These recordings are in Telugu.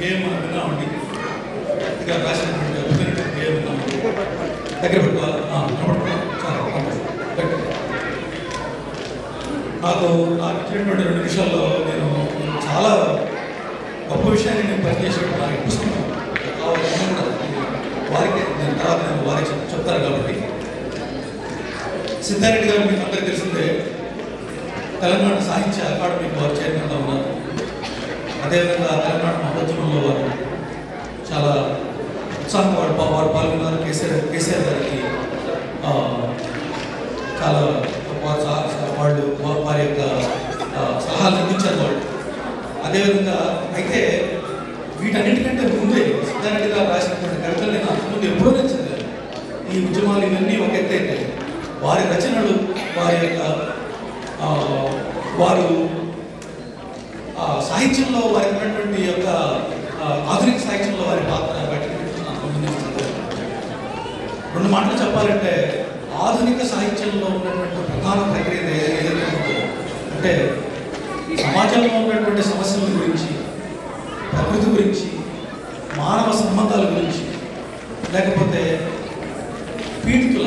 గేమ్ విన్నామండి ఇంకా గేమ్ విన్నాము నాకు నాకు ఇచ్చినటువంటి రెండు నిమిషాల్లో వారికి నేను తర్వాత నేను వారికి చెప్తాను కాబట్టి. సిద్ధారెడ్డి గారు మీకు అందరికీ తెలిసిందే తెలంగాణ సాహిత్య అకాడమీ వారు చైర్మన్గా ఉన్నారు. అదేవిధంగా తెలంగాణ మహోద్యమంలో వారు చాలా ఉత్సాహం వారు వారు పాల్గొన్నారు. కేసీఆర్ కేసీఆర్ గారికి చాలా వాళ్ళు వారి యొక్క సలహాలు అందించారు వాళ్ళు. అదేవిధంగా అయితే వీటన్నిటికంటే ముందే సిద్ధారెడ్డి గారు రాసినటువంటి కవితలు నేను అంతకుముందు ఎప్పుడో నేను చదివాను ఈ ఉద్యమాలు ఇవన్నీ ఒక ఎత్తు అయితే వారి రచనలు వారి యొక్క ఆ, వారు ఆ, సాహిత్యంలో వారికి ఉన్నటువంటి యొక్క ఆ, ఆధునిక సాహిత్యంలో వారి పాత్ర బయటకు నాకు గమనిస్తుంది. రెండు మాటలు చెప్పాలంటే ఆధునిక సాహిత్యంలో ఉన్నటువంటి ప్రధాన ప్రక్రియ ఏ- ఏదైతే ఉందో అంటే సమాజంలో ఉన్నటువంటి సమస్యల గురించి ప్రకృతి గురించి మానవ సంబంధాల గురించి లేకపోతే పీడితుల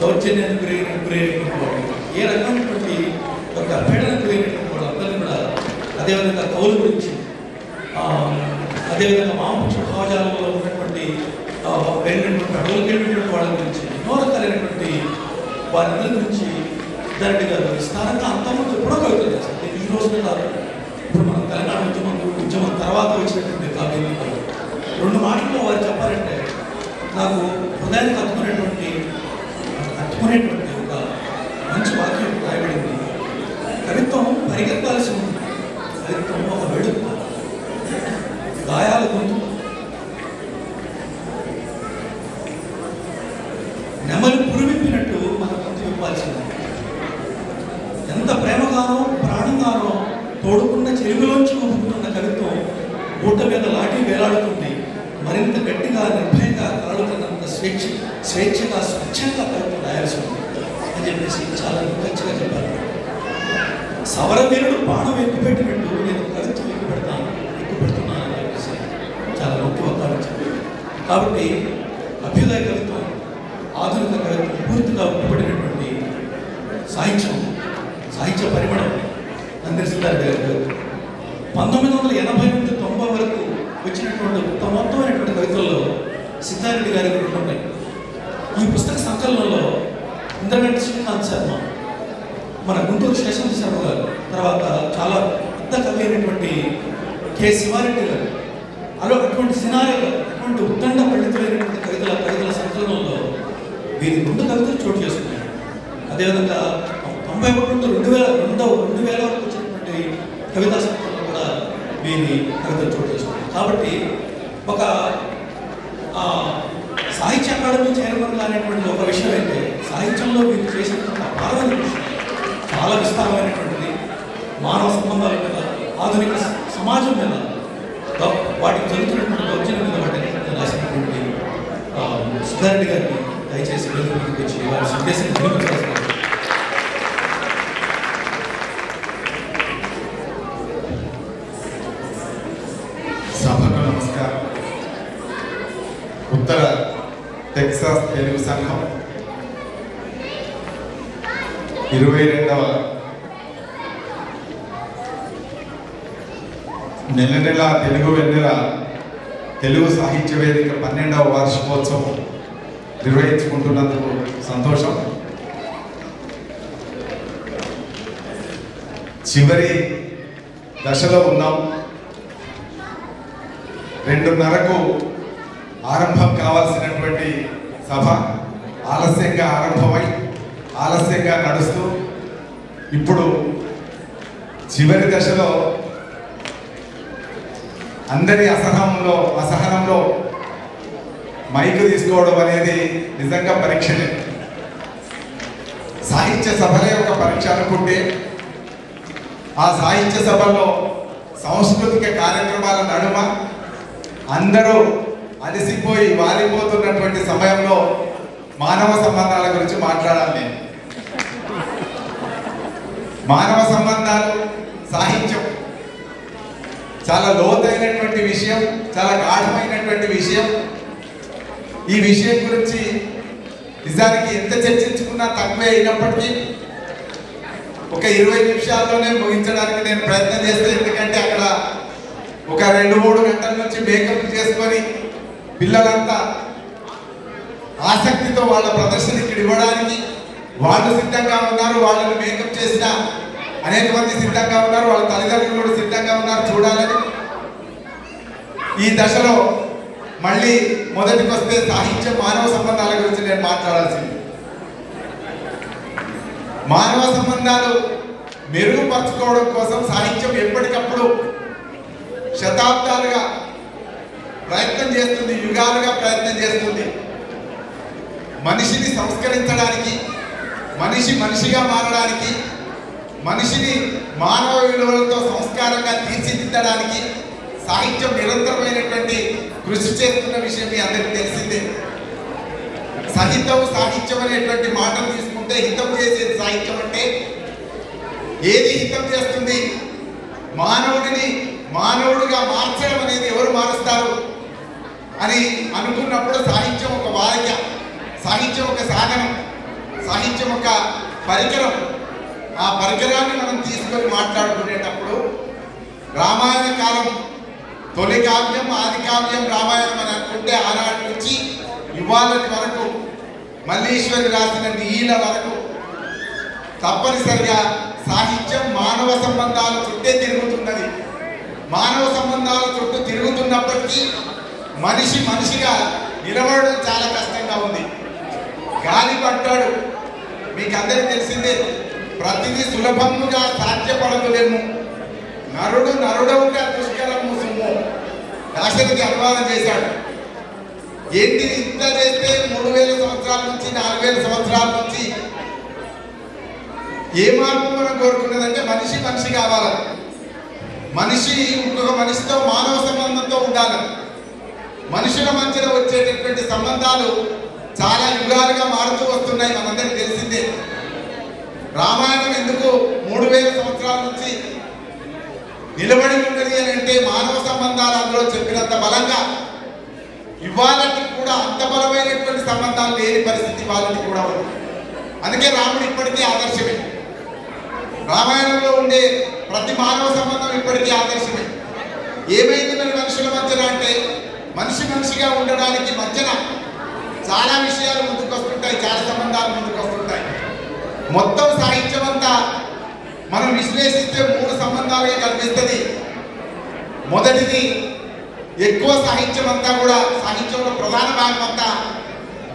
దౌర్జన్యానికి గురైన గురైనటువంటి ఏ రకమైనటువంటి ఒక పీడనకు గురైనటువంటి వాళ్ళందరినీ కూడా అదేవిధంగా కౌలు గురించి అదేవిధంగా మామూలు భావజాలంలో ఉన్నటువంటి వెళ్ళినటువంటి అడవులకు వెళ్ళినటువంటి వాళ్ళ గురించి ఎన్నో రకాలైనటువంటి వారందరి గురించి దాని గారు విస్తారంగా అంతకుముందు ఎప్పుడో కవితలు చేస్తారు ఈ రోజున కాదు ఇప్పుడు మనం తెలంగాణ ఉద్యమం తర్వాత వచ్చినటువంటి కావ్యంలో రెండు మాటల్లో వారు చెప్పాలంటే నాకు హృదయానికి హత్తుకునేటువంటి హత్తుకునేటువంటి ఒక మంచి వాక్యం రాయబడింది. కవిత్వం పరిగెత్తాల్సి ఉంది. కవిత్వం ఒక వెడుపు గాయాల గొంతు. నెమలి పురివిప్పినట్టు మన గొంతు విప్పాల్సి ఎంత ప్రేమగానో ప్రాణంగానో తోడుకున్న చెరువులోంచి ఊపుకున్న కవిత్వం బూట మీద లాటి వేలాడుతుంది. మరింత గట్టిగా నిర్భయంగా కలడుతున్నంత స్వేచ్ఛ స్వేచ్ఛగా స్వచ్ఛంగా కవిత్వం రాయాల్సి ఉంది అని చెప్పేసి చాలా నిర్వచ్చగా చెప్పారు సవరవీరుడు బాణం ఎక్కువ పెట్టినట్టు నేను కవిత్వం ఎక్కువ పెడతాను ఎక్కువ పెడుతున్నాను అని చెప్పేసి చాలా నొక్కి చెప్పారు కాబట్టి అభ్యుదయ కవిత్వం ఆధునిక కవిత్వం పూర్తిగా ఉట్టుబడినటువంటి సాహిత్యం సాహిత్య పరిమళం నందిరి గారు పంతొమ్మిది వందల ఎనభై నుండి తొంభై వరకు వచ్చినటువంటి ఉత్తమోత్తమైనటువంటి కవితల్లో సిద్ధారెడ్డి గారి ఉన్నాయి. ఈ పుస్తక సంకలనంలో ఇంద్రగంటి శ్రీకాంత్ శర్మ మన గుంటూరు శేషాంత శర్మ గారు తర్వాత చాలా పెద్ద కవి అయినటువంటి కె శివారెడ్డి గారు అలా అటువంటి సినారీలు అటువంటి ఉత్తండ పండితులైనటువంటి కవితల కవితల సంకలనంలో వీరి రెండు కవితలు చోటు చేసుకున్నాయి. అదేవిధంగా తొంభై ఒకటి రెండు వేల రెండవ రెండు వేల వరకు వచ్చినటువంటి కవితా సంస్థలు కూడా వీరి కవితలు చోటు కాబట్టి ఒక సాహిత్య అకాడమీ చైర్మన్ అనేటువంటి ఒక విషయం అయితే సాహిత్యంలో వీరు చేసినటువంటి అపారమైన చాలా విస్తారమైనటువంటిది. మానవ సంబంధాల మీద ఆధునిక సమాజం మీద వాటికి జరుగుతున్నటువంటి దౌర్జన్యం మీద వాటిని రాసినటువంటి సుధారెడ్డి గారిని దయచేసి వేదిక మీదకి వచ్చి వారి సందేశాన్ని వినిపించాల్సిన సభకు నమస్కారం ఉత్తర టెక్సాస్ తెలుగు సంఘం. ఇరవై రెండవ నెల నెల తెలుగు వెన్నెల తెలుగు సాహిత్య వేదిక పన్నెండవ వార్షికోత్సవం నిర్వహించుకుంటున్నందుకు సంతోషం. చివరి దశలో ఉన్నాం. రెండున్నరకు ఆరంభం కావాల్సినటువంటి సభ ఆలస్యంగా ఆరంభమై ఆలస్యంగా నడుస్తూ ఇప్పుడు చివరి దశలో అందరి అసహనంలో అసహనంలో మైకు తీసుకోవడం అనేది నిజంగా పరీక్షనే సాహిత్య సభలే ఒక పరీక్ష అనుకుంటే ఆ సాహిత్య సభలో సాంస్కృతిక కార్యక్రమాల నడుమ అందరూ అలసిపోయి వాలిపోతున్నటువంటి సమయంలో మానవ సంబంధాల గురించి మాట్లాడాలి నేను. మానవ సంబంధాలు సాహిత్యం చాలా లోతైనటువంటి విషయం చాలా గాఢమైనటువంటి విషయం. ఈ విషయం గురించి నిజానికి ఎంత చర్చించుకున్నా తక్కువే అయినప్పటికీ ఒక ఇరవై నిమిషాల్లోనే ముగించడానికి నేను ప్రయత్నం చేస్తే ఎందుకంటే అక్కడ ఒక రెండు మూడు గంటల నుంచి మేకప్ చేసుకొని పిల్లలంతా ఆసక్తితో వాళ్ళ ప్రదర్శన ఇక్కడ ఇవ్వడానికి వాళ్ళు సిద్ధంగా ఉన్నారు వాళ్ళని మేకప్ చేసిన అనేక మంది సిద్ధంగా ఉన్నారు వాళ్ళ తల్లిదండ్రులు కూడా సిద్ధంగా ఉన్నారు చూడాలని. ఈ దశలో మళ్ళీ మొదటికి వస్తే సాహిత్య మానవ సంబంధాల గురించి నేను మాట్లాడాల్సింది. మానవ సంబంధాలు మెరుగుపరచుకోవడం కోసం సాహిత్యం ఎప్పటికప్పుడు శతాబ్దాలుగా ప్రయత్నం చేస్తుంది యుగాలుగా ప్రయత్నం చేస్తుంది. మనిషిని సంస్కరించడానికి మనిషి మనిషిగా మారడానికి మనిషిని మానవ విలువలతో సంస్కారంగా తీర్చిదిద్దడానికి సాహిత్యం నిరంతరమైనటువంటి కృషి చేస్తున్న విషయం మీ అందరికీ తెలిసిందే. సహితం సాహిత్యం అనేటువంటి మాటలు తీసుకుంటే హితం చేసేది సాహిత్యం అంటే ఏది హితం చేస్తుంది? మానవుడిని మానవుడిగా మార్చడం అనేది ఎవరు మారుస్తారు? అని అనుకున్నప్పుడు సాహిత్యం ఒక వాయిద్య సాహిత్యం ఒక సాధనం సాహిత్యం ఒక పరికరం. ఆ పరికరాన్ని మనం తీసుకొని మాట్లాడుకునేటప్పుడు రామాయణ కాలం తొలి కావ్యం ఆది కావ్యం రామాయణం అని అనుకుంటే ఆనాటి నుంచి ఇవాళ వరకు మల్లీశ్వరి రాసిన నీల వరకు తప్పనిసరిగా సాహిత్యం మానవ సంబంధాల చుట్టే తిరుగుతున్నది. మానవ సంబంధాల చుట్టూ తిరుగుతున్నప్పటికీ మనిషి మనిషిగా నిలబడడం చాలా కష్టంగా ఉంది. గాలి పట్టాడు మీకు అందరికీ తెలిసిందే ప్రతిదీ సులభముగా సాధ్యపడదులేము నరుడు నరుడవుగా దుష్కరము సుమ్ము. దాశరథి అనువాదం చేశాడు. ఏంటి ఇంత చేస్తే మూడు వేల సంవత్సరాల నుంచి నాలుగు వేల సంవత్సరాల నుంచి ఏ మార్పు మనం కోరుకున్నదంటే మనిషి మనిషి కావాలి మనిషి ఇంకొక మనిషితో మానవ సంబంధంతో ఉండాలి మనుషుల మధ్యలో వచ్చేటటువంటి సంబంధాలు చాలా యుగాలుగా మారుతూ వస్తున్నాయి మనందరికీ తెలిసిందే. రామాయణం ఎందుకు మూడు వేల సంవత్సరాల నుంచి నిలబడి ఉన్నది అని అంటే మానవ సంబంధాలు అందులో చెప్పినంత బలంగా ఇవాళకి కూడా అంత బలమైనటువంటి సంబంధాలు లేని పరిస్థితి వాళ్ళకి కూడా ఉంది. అందుకే రాముడు ఇప్పటికీ ఆదర్శమే. రామాయణంలో ఉండే ప్రతి మానవ సంబంధం ఇప్పటికీ ఆదర్శమే. ఏమైంది మరి మనుషుల మధ్యన అంటే మనిషి మనిషిగా ఉండడానికి మధ్యన చాలా విషయాలు ముందుకొస్తుంటాయి చాలా సంబంధాలు ముందుకు వస్తుంటాయి మొత్తం సాహిత్యం అంతా మనం విశ్లేషిస్తే మూడు సంబంధాలుగా కనిపిస్తుంది. మొదటిది ఎక్కువ సాహిత్యం అంతా కూడా సాహిత్యంలో ప్రధాన భాగం అంతా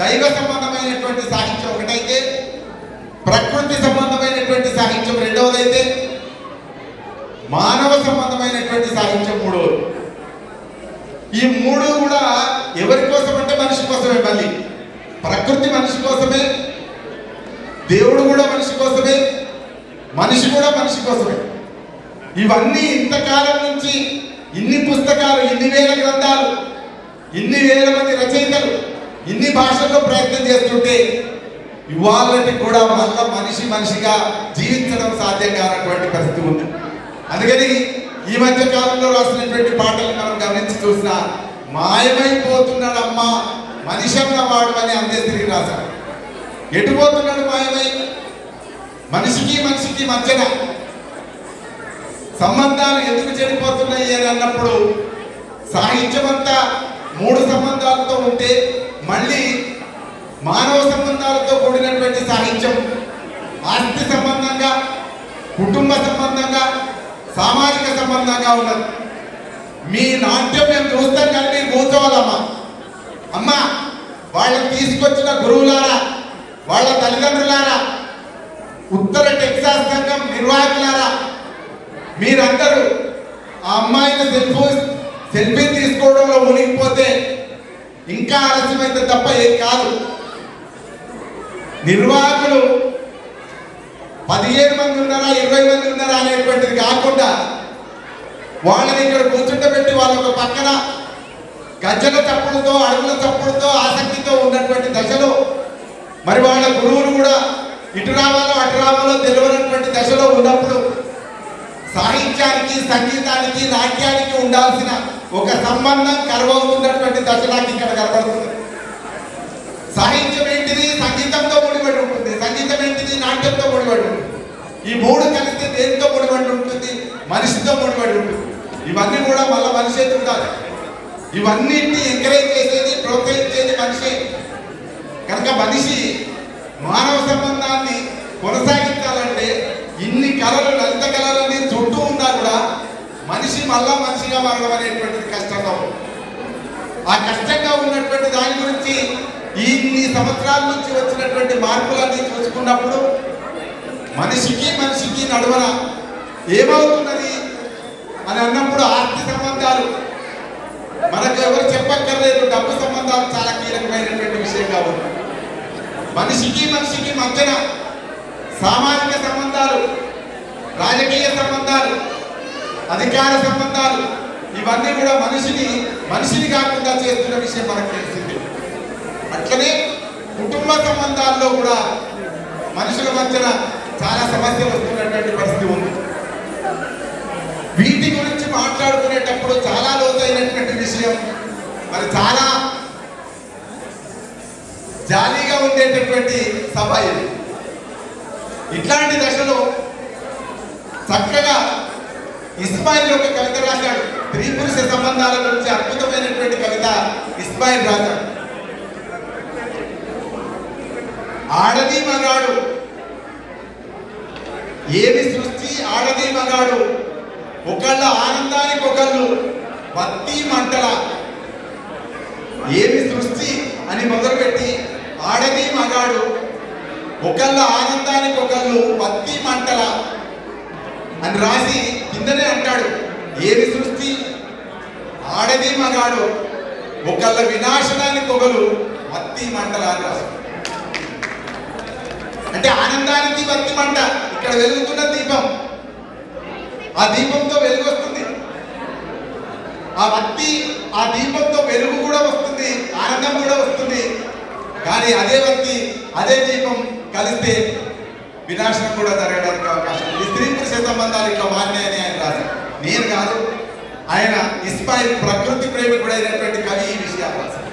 దైవ సంబంధమైనటువంటి సాహిత్యం ఒకటైతే ప్రకృతి సంబంధమైనటువంటి సాహిత్యం రెండవదైతే మానవ సంబంధమైనటువంటి సాహిత్యం మూడవది. ఈ మూడు కూడా ఎవరి కోసం అంటే మనిషి కోసమే మళ్ళీ. ప్రకృతి మనిషి కోసమే దేవుడు కూడా మనిషి కోసమే మనిషి కూడా మనిషి కోసమే. ఇవన్నీ ఇంతకాలం నుంచి ఇన్ని పుస్తకాలు ఇన్ని వేల గ్రంథాలు ఇన్ని వేల మంది రచయితలు ఇన్ని భాషల్లో ప్రయత్నం చేస్తుంటే ఇవాళకి కూడా మళ్ళా మనిషి మనిషిగా జీవించడం సాధ్యం కానటువంటి పరిస్థితి ఉంది. అందుకని ఈ మధ్య కాలంలో రాసినటువంటి పాటలు మనం గమనించి చూసినా మాయమైపోతున్నాడమ్మా మనిషన్న వాడు అని అందే తిరిగి రాశాడు ఎటు పోతున్నాడు మాయమై? మనిషికి మనిషికి మధ్యన సంబంధాలు ఎందుకు చెడిపోతున్నాయి అని అన్నప్పుడు సాహిత్యం అంతా మూడు సంబంధాలతో ఉంటే మళ్ళీ మానవ సంబంధాలతో కూడినటువంటి సాహిత్యం ఆస్తి సంబంధంగా కుటుంబ సంబంధంగా సామాజిక సంబంధంగా ఉన్నది. మీ నాట్యం మేము చూస్తాం కానీ మీరు కూర్చోవాలమ్మా. అమ్మా వాళ్ళని తీసుకొచ్చిన గురువులారా వాళ్ళ తల్లిదండ్రులారా ఉత్తర టెక్సాస్ సంఘం నిర్వాహకులారా మీరందరూ ఆ అమ్మాయిని సెల్ఫీ సెల్ఫీ తీసుకోవడంలో మునిగిపోతే ఇంకా ఆలస్యమైతే తప్ప ఏం కాదు. నిర్వాహకులు పదిహేను మంది ఉన్నారా ఇరవై మంది ఉన్నారా అనేటువంటిది కాకుండా వాళ్ళని ఇక్కడ కూర్చుంటబెట్టి వాళ్ళ ఒక పక్కన గజ్జల తప్పుడుతో అడుగుల తప్పుడుతో ఆసక్తితో ఉన్నటువంటి దశలో మరి వాళ్ళ గురువులు కూడా ఇటు రావాలో అటు రావాలో తెలియనటువంటి దశలో ఉన్నప్పుడు సాహిత్యానికి సంగీతానికి నాట్యానికి ఉండాల్సిన ఒక సంబంధం కరువవుతున్నటువంటి దశ నాకు ఇక్కడ కనబడుతుంది. సాహిత్యం ఏంటిది? సంగీతంతో సంగీతం ఈ మూడు కలిగితే దేనితో ముడిపడి ఉంటుంది? మనిషితో ముడిపడి ఉంటుంది. ఇవన్నీ కూడా మళ్ళీ మనిషే ఉండాలి. ఇవన్నిటిని ఎంకరేజ్ చేసేది ప్రోత్సహించేది మనిషి. కనుక మనిషి మానవ సంబంధాన్ని కొనసాగించాలంటే ఇన్ని కళలు లలిత కళలన్నీ చుట్టూ ఉన్నా కూడా మనిషి మళ్ళా మనిషిగా మారడం అనేటువంటిది కష్టంగా ఉంది. ఆ కష్టంగా ఉన్నటువంటి దాని గురించి ఇన్ని సంవత్సరాల నుంచి వచ్చినటువంటి మార్పులన్నీ చూసుకున్నప్పుడు మనిషికి మనిషికి నడువన ఏమవుతున్నది అని అన్నప్పుడు ఆర్థిక సంబంధాలు. మనకు ఎవరు చెప్పక్కర్లేదు డబ్బు సంబంధాలు చాలా కీలకమైనటువంటి విషయం ఉంది మనిషికి మనిషికి మధ్యన సామాజిక సంబంధాలు రాజకీయ సంబంధాలు అధికార సంబంధాలు ఇవన్నీ కూడా మనిషిని మనిషిని కాకుండా చేస్తున్న విషయం మనకు తెలిసింది. అట్లనే కుటుంబ సంబంధాల్లో కూడా మనుషుల మధ్యన చాలా సమస్యలు వస్తున్నటువంటి పరిస్థితి ఉంది. వీటి గురించి మాట్లాడుకునేటప్పుడు చాలా లోతైనటువంటి విషయం మరి చాలా జాలీగా ఉండేటటువంటి సభ ఇది. ఇట్లాంటి దశలో చక్కగా ఇస్మాయిల్ ఒక కవిత రాశాడు. స్త్రీ పురుష సంబంధాల గురించి అద్భుతమైనటువంటి కవిత ఇస్మాయిల్ రాశాడు. ఆడది మగాడు ఏమి సృష్టి ఆడది మగాడు? ఒకళ్ళ ఆనందానికి ఒకళ్ళు బత్తి మంటల. ఏమి సృష్టి అని మొదలుపెట్టి ఆడది మగాడు ఒకళ్ళ ఆనందానికి ఒకళ్ళు బత్తి మంటల అని రాసి కిందనే అంటాడు. ఏమి సృష్టి? ఆడది మగాడు ఒకళ్ళ వినాశనానికి ఒకరు మత్తి మంటల అని రాశాడు. అంటే ఆనందానికి బత్తి మంట ఇక్కడ వెలుగుతున్న దీపం. ఆ దీపంతో వెలుగు వస్తుంది. ఆ వత్తి ఆ దీపంతో వెలుగు కూడా వస్తుంది. ఆనందం కూడా వస్తుంది. కానీ అదే వత్తి అదే దీపం కలిస్తే వినాశనం కూడా జరగడానికి అవకాశం ఉంది. స్త్రీ పురుష సంబంధాలు ఇట్లా మారినాయని ఆయన రాశారు నేను కాదు. ఆయన ఇస్మాయిల్ ప్రకృతి ప్రేమికుడైనటువంటి కవి ఈ విషయాలు రాశారు.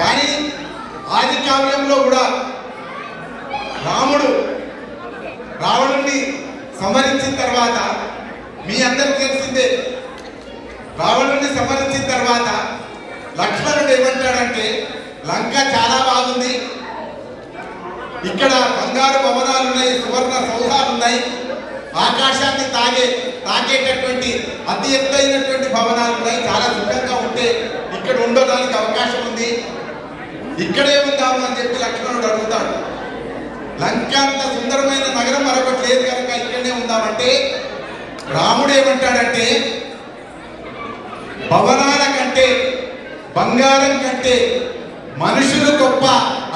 కానీ ఆది కావ్యంలో కూడా రాముడు రావణుణ్ణి సంహరించిన తర్వాత మీ అందరికి తెలిసిందే. రావణుణ్ణి సంహరించిన తర్వాత లక్ష్మణుడు ఏమంటాడంటే లంక చాలా బాగుంది. ఇక్కడ బంగారు భవనాలు ఉన్నాయి సువర్ణ సౌధాలు ఉన్నాయి. ఆకాశాన్ని తాగే తాకేటటువంటి అతి ఎత్తైనటువంటి భవనాలు ఉన్నాయి. చాలా సుఖంగా ఉంటే ఇక్కడ ఉండడానికి అవకాశం ఉంది. ఇక్కడే ఉందాము అని చెప్పి లక్ష్మణుడు అడుగుతాడు. లంక అంత సుందరమైన నగరం మరొకటి లేదు కనుక ఇక్కడనే ఉందామంటే రాముడు ఏమంటాడంటే భవనాల కంటే బంగారం కంటే మనుషులు గొప్ప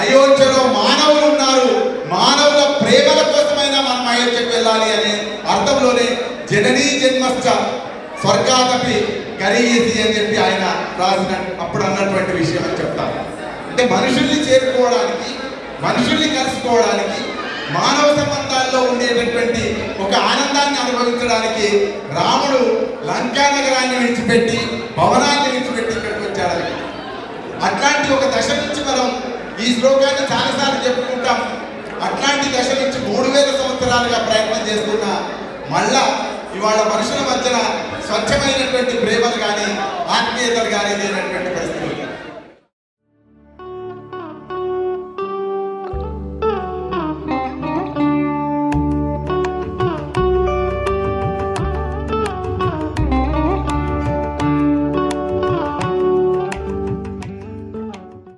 అయోధ్యలో మానవులు ఉన్నారు మానవుల ప్రేమల కోసమైనా మనం అయోధ్యకు వెళ్ళాలి అనే అర్థంలోనే జననీ జన్మస్థ స్వర్గాదపి కరీయసి అని చెప్పి ఆయన రాసిన అప్పుడు అన్నటువంటి విషయం అని చెప్తాను అంటే మనుషుల్ని చేరుకోవడానికి మనుషుల్ని కలుసుకోవడానికి మానవ సంబంధాల్లో ఉండేటటువంటి ఒక ఆనందాన్ని అనుభవించడానికి రాముడు లంకా నగరాన్ని విడిచిపెట్టి భవనాన్ని విడిచిపెట్టి ఇక్కడికి వచ్చాడని అట్లాంటి ఒక దశ నుంచి మనం ఈ శ్లోకాన్ని చాలాసార్లు చెప్పుకుంటాం. అట్లాంటి దశ నుంచి మూడు వేల సంవత్సరాలుగా ప్రయత్నం చేస్తున్న మళ్ళా ఇవాళ మనుషుల మధ్యన స్వచ్ఛమైనటువంటి ప్రేమలు కానీ ఆత్మీయతలు కానీ లేనటువంటి పరిస్థితులు.